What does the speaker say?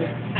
there.